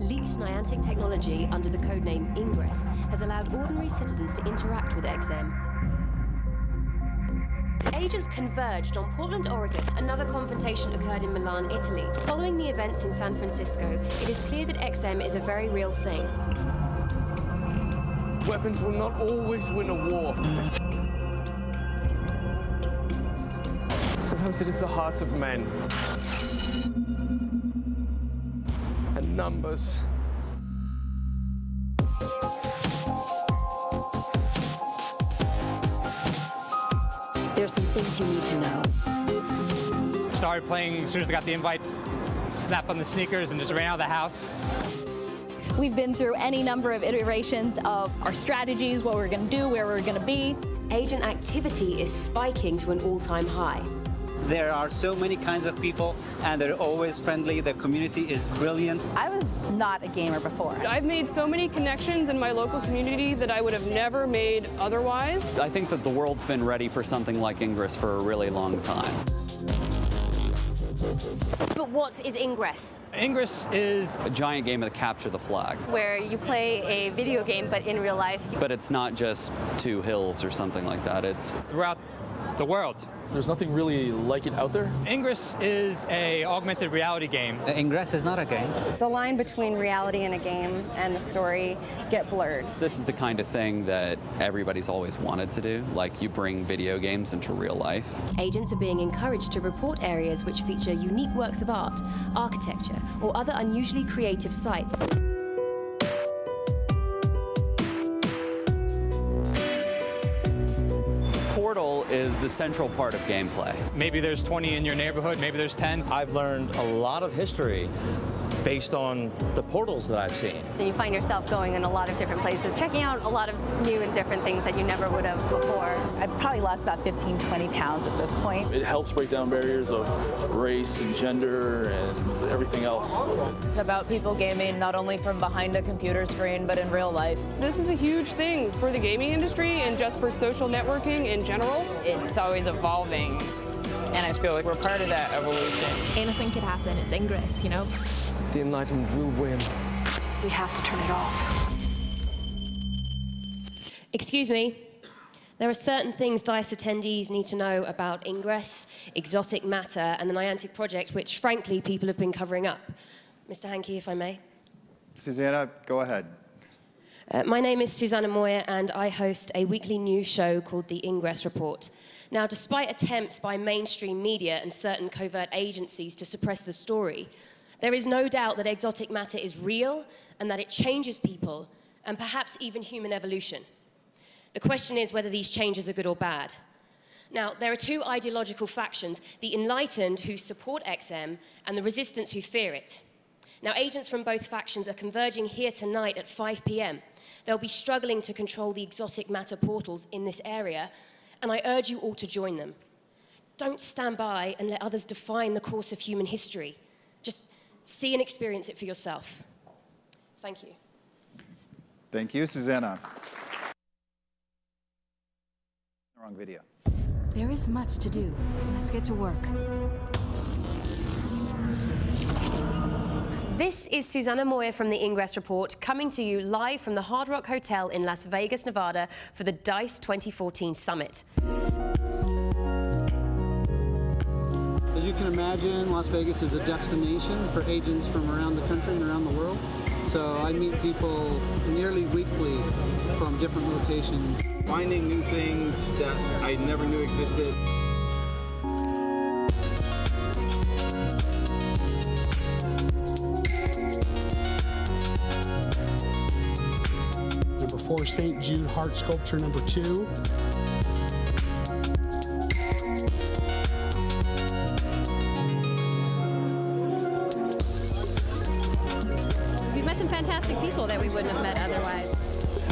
Leaked Niantic technology under the codename Ingress has allowed ordinary citizens to interact with XM. Agents converged on Portland, Oregon. Another confrontation occurred in Milan, Italy. Following the events in San Francisco, it is clear that XM is a very real thing. Weapons will not always win a war. Sometimes it is the hearts of men. And numbers. There's some things you need to know. Started playing as soon as I got the invite, snapped on the sneakers and just ran out of the house. We've been through any number of iterations of our strategies, what we're going to do, where we're going to be. Agent activity is spiking to an all-time high. There are so many kinds of people, and they're always friendly. The community is brilliant. I was not a gamer before. I've made so many connections in my local community that I would have never made otherwise. I think that the world's been ready for something like Ingress for a really long time. But what is Ingress? Ingress is A giant game of the capture the flag, Where you play a video game, but in real life. but it's not just two hills or something like that. It's throughout the world. There's nothing really like it out there. Ingress is a augmented reality game. Ingress is not a game. The line between reality and a game and the story get blurred. this is the kind of thing that everybody's always wanted to do. Like you bring video games into real life. Agents are being encouraged to report areas which feature unique works of art, architecture, or other unusually creative sites. Portal is the central part of gameplay. Maybe there's 20 in your neighborhood, maybe there's 10. I've learned a lot of history based on the portals that I've seen. So you find yourself going in a lot of different places, checking out a lot of new and different things that you never would have before. I've probably lost about 15, 20 pounds at this point. It helps break down barriers of race and gender and everything else. It's about people gaming not only from behind a computer screen, but in real life. This is a huge thing for the gaming industry and just for social networking in general. It's always evolving, and I feel like we're part of that evolution. Anything could happen. It's Ingress, you know? The Enlightened will win. We have to turn it off. Excuse me. There are certain things DICE attendees need to know about Ingress, exotic matter, and the Niantic project, which, frankly, people have been covering up. Mr. Hanke, if I may. Susanna, go ahead. Uh, my name is Susanna Moyer, and I host a weekly news show called The Ingress Report. Now, despite attempts by mainstream media and certain covert agencies to suppress the story, there is no doubt that exotic matter is real and that it changes people and perhaps even human evolution. The question is whether these changes are good or bad. Now, there are two ideological factions the enlightened who support XM and the resistance who fear it. Now, agents from both factions are converging here tonight at 5 p.m. They'll be struggling to control the exotic matter portals in this area, and I urge you all to join them. Don't stand by and let others define the course of human history. Just see and experience it for yourself. Thank you. Thank you, Susanna. Wrong video. There is much to do. Let's get to work. This is Susanna Moyer from the Ingress Report, coming to you live from the Hard Rock Hotel in Las Vegas, Nevada, for the DICE 2014 Summit. As you can imagine, Las Vegas is a destination for agents from around the country and around the world. So I meet people nearly weekly from different locations. Finding new things that I never knew existed. Four, St. Jude Heart Sculpture number two. We've met some fantastic people that we wouldn't have met otherwise.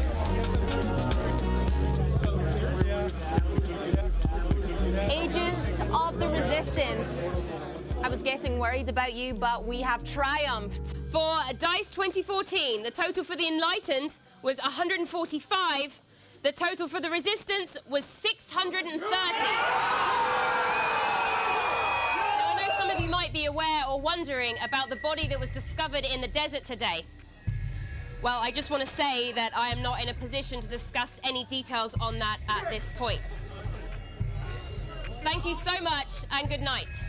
Agents of the Resistance. Getting worried about you, but we have triumphed. For DICE 2014, the total for the Enlightened was 145. The total for the Resistance was 630. Now, I know some of you might be aware or wondering about the body that was discovered in the desert today. Well, I just want to say that I am not in a position to discuss any details on that at this point. Thank you so much and good night.